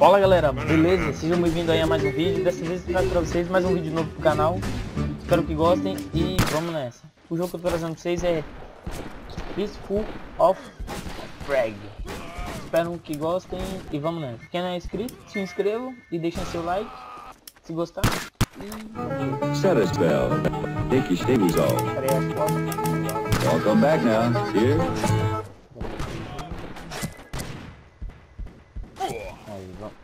Fala galera, beleza? Sejam bem-vindos aí a mais um vídeo. Dessa vez eu trago pra vocês mais um vídeo novo pro canal. Espero que gostem e vamos nessa. O jogo que eu tô trazendo pra vocês é Peaceful of Frag. Espero que gostem e vamos nessa. Quem não é inscrito, se inscreva e deixem seu like se gostar. E... Set a spell. Think you stay was all. Peraí, as fotos. Welcome back now. Here. Aí, vamos,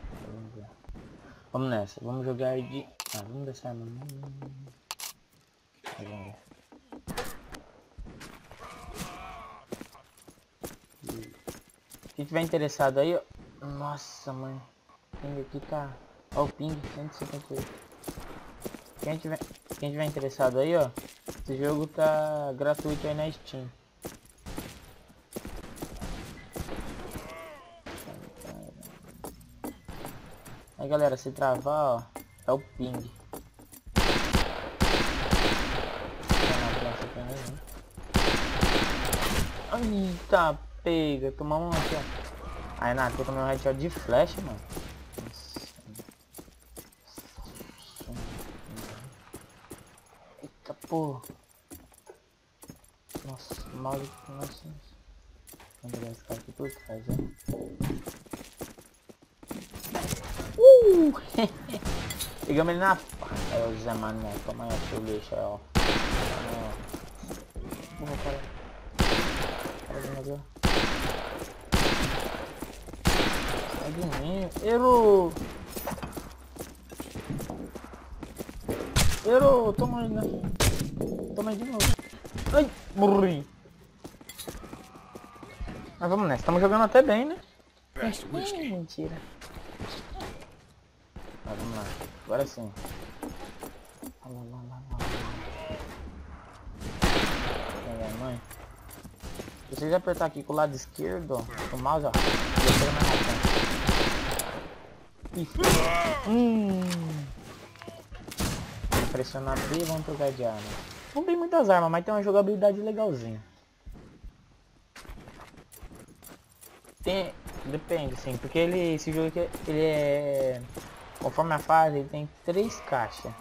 vamos nessa, vamos jogar de... Ah, vamos no... Aí, vamos ver. Quem tiver interessado aí, ó... Nossa, mãe. Ping aqui tá... Ó o ping, 158. Quem tiver, quem tiver interessado aí, ó... Esse jogo tá gratuito aí na Steam. Aí galera, se travar, ó, é o ping. Na tá pega, tomamos uma aqui, ó. Aí Nath, eu tomei um headshot de flash, mano. Eita porra. Nossa, o mouse, nossa. Vamos pegar esse cara aqui por trás, ó. Uh! Pegamos ele na. Aí o Zé Mané, toma aí seu lixo aí, ó. Porra, cara. Cara de novo. Sai de mim. Errou! Errou! Toma aí, né? Toma aí de novo. Ai, morri. Mas vamos nessa. Estamos jogando até bem, né? Ai, mentira. Mas vamos lá. Agora sim. Lá, lá, lá, lá, lá. Mãe. Se você apertar aqui com o lado esquerdo, o mouse, ó. Ih. Hum. Pressionar B e vamos trocar de arma. Não tem muitas armas, mas tem uma jogabilidade legalzinha. Tem... Depende, sim, porque ele, esse jogo aqui, ele é... Conforme a fase, ele tem três caixas.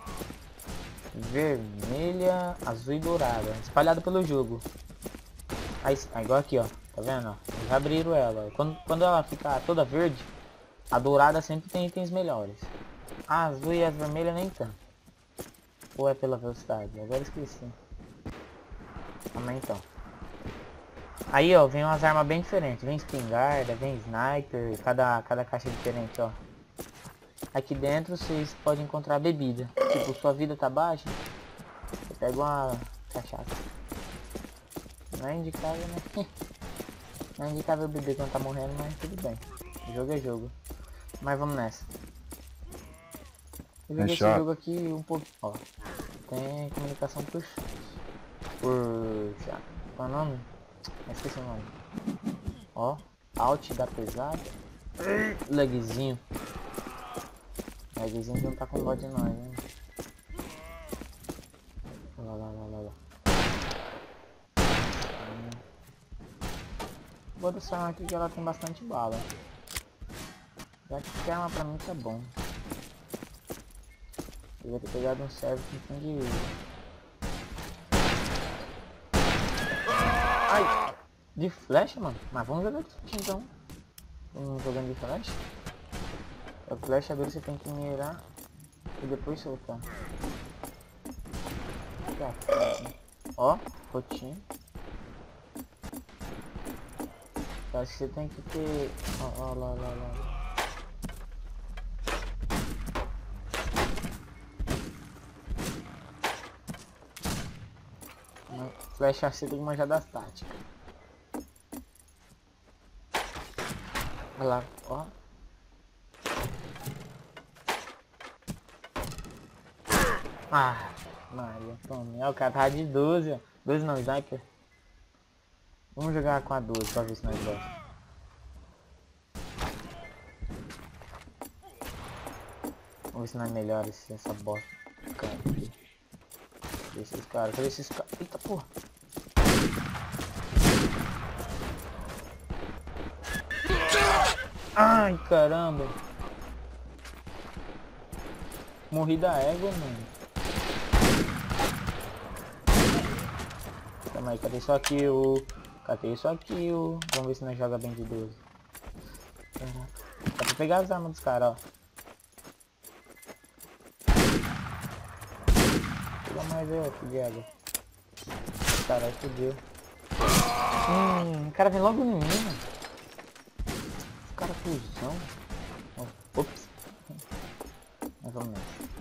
Vermelha, azul e dourada. Espalhado pelo jogo. Aí, igual aqui, ó. Tá vendo? Eles abriram ela. Quando, quando ela ficar toda verde, a dourada sempre tem itens melhores. A azul e as vermelhas nem tanto. Ou é pela velocidade? Agora esqueci. Aí, então. Aí, ó, vem umas armas bem diferentes. Vem espingarda, vem sniper, cada, cada caixa é diferente, ó. Aqui dentro vocês podem encontrar bebida. Tipo, sua vida tá baixa, você pega uma cachaça. Não é indicável, né? Não é indicável beber quando tá morrendo, mas tudo bem. Jogo é jogo. Mas vamos nessa. Eu joguei esse shot. jogo aqui um pouco. Ó. Tem comunicação por. Por. Qual é o nome? Esqueci o nome. Ó. Alt da pesada. Legzinho. Legzinho que não tá com dó de nós, né? Lá, lá, lá, lá, lá. Hum. Vou deixar aqui que ela tem bastante bala. Já que arma pra mim tá bom. Eu ia ter pegado um servo com fim de. Ai! De flecha, mano? Mas vamos jogar de então. Vamos jogando de flecha? A flecha agora você tem que mirar e depois soltar. Tá. Ó, rotinho. Que você tem que ter. Ó, ó lá, lá, lá. Mas Flecha você tem que manjar das táticas. Olha lá, ó. Ah, Maria, tome. Ah, o cara tá de 12, ó. 12 não, sniper. Vamos jogar com a 12 pra ver se nós gosta. Vamos ver se nós melhora esse- essa bosta. Cara, aqui. Cadê esses caras? Cadê esses caras? Eita porra. Ai, caramba. Morri da égua, mano. Calma aí, cadê sua kill? Cadê sua kill? Vamos ver se nós joga bem de 12. Dá pra pegar as armas dos caras, ó. Pega mais eu água. Caralho, fodeu. Hum, o cara vem logo em mim, mano. Esse cara é fusão. Ops. Mas vamos nessa.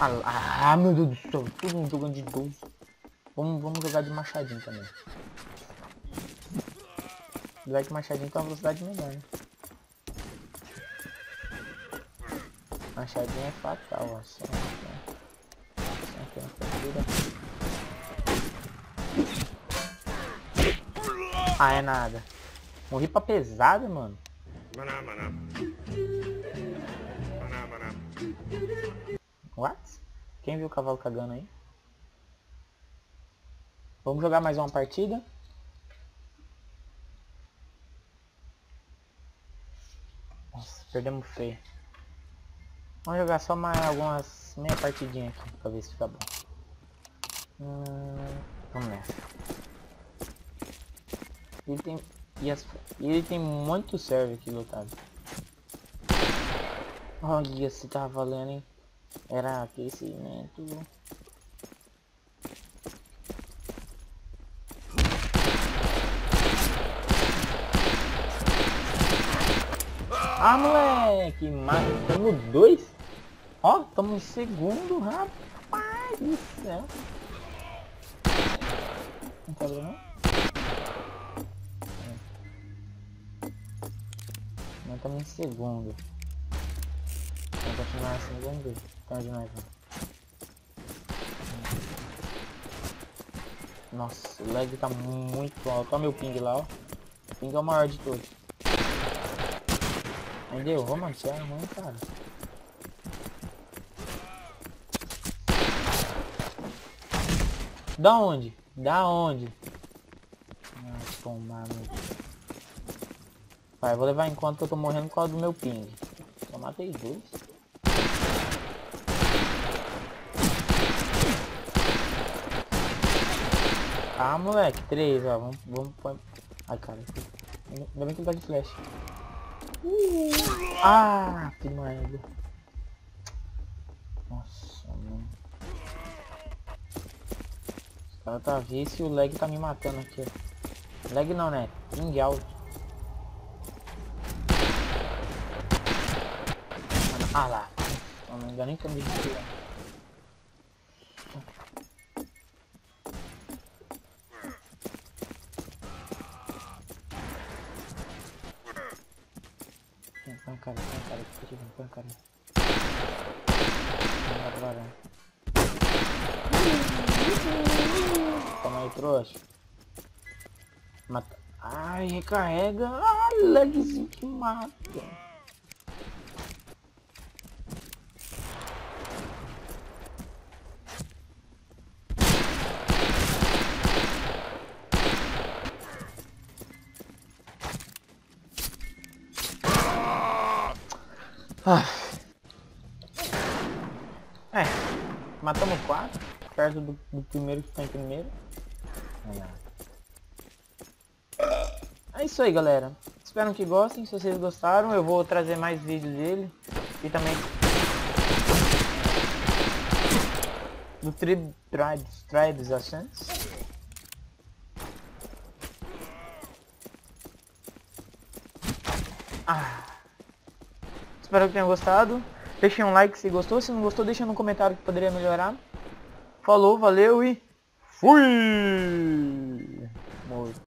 Ah, meu Deus do céu, todo mundo jogando de 12. Vamos, vamos jogar de machadinho também. Apesar que machadinho tem uma velocidade melhor, né? Machadinho é fatal, ó. Só, só. Ah, é nada. Morri pra pesada, mano. What? Quem viu o cavalo cagando aí? Vamos jogar mais uma partida. Nossa, perdemos feio. Vamos jogar só mais algumas meia partidinha aqui pra ver se fica bom. Hum, vamos nessa. Ele tem. E as, ele tem muito serve aqui lotado. Olha se tava valendo, hein? Era aquecimento. Ah, moleque! Matamos dois. Ó, estamos em segundo, rapaz do céu. Não tá vendo? não? Estamos em segundo. Vamos continuar assim, vamos ver. Então de nós vamos. Nossa, o lag tá muito alto. Olha meu ping lá, ó. O ping é o maior de todos. Ainda eu vou manter a mãe, cara. Da onde? Da onde? Ah, tomar. Vai, eu vou levar que eu tô morrendo por causa do meu ping. Só matei dois. Ah, moleque, três, ó. Vamos, vamos. Ai, cara. Ainda bem que ele tá de flash. Uh, ah, que merda. Nossa, mano. Os caras tá vice e o lag tá me matando aqui. Lag não, né? Ping alto. Ah lá. Não, ainda nem tô me. Fica tirando, põe cara. Não dá pra varão. Toma aí, trouxa. Mata. Ai, recarrega. Ah, lagzinho que mata. Ah. É, matamos quatro, perto do, do primeiro que está em primeiro. É isso aí, galera. Espero que gostem. Se vocês gostaram, eu vou trazer mais vídeos dele. E também... Do Trib Tribes, Tribes Ascents. Ah... Espero que tenham gostado. Deixem um like se gostou. Se não gostou, deixem no comentário que poderia melhorar. Falou, valeu e fui!